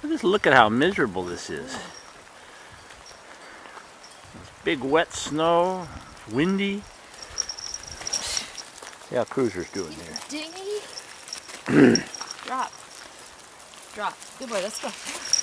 So Just look at how miserable this is. Big wet snow, windy. Yeah, Cruiser's doing here. Dingy. Drop. Drop. Good boy, let's go.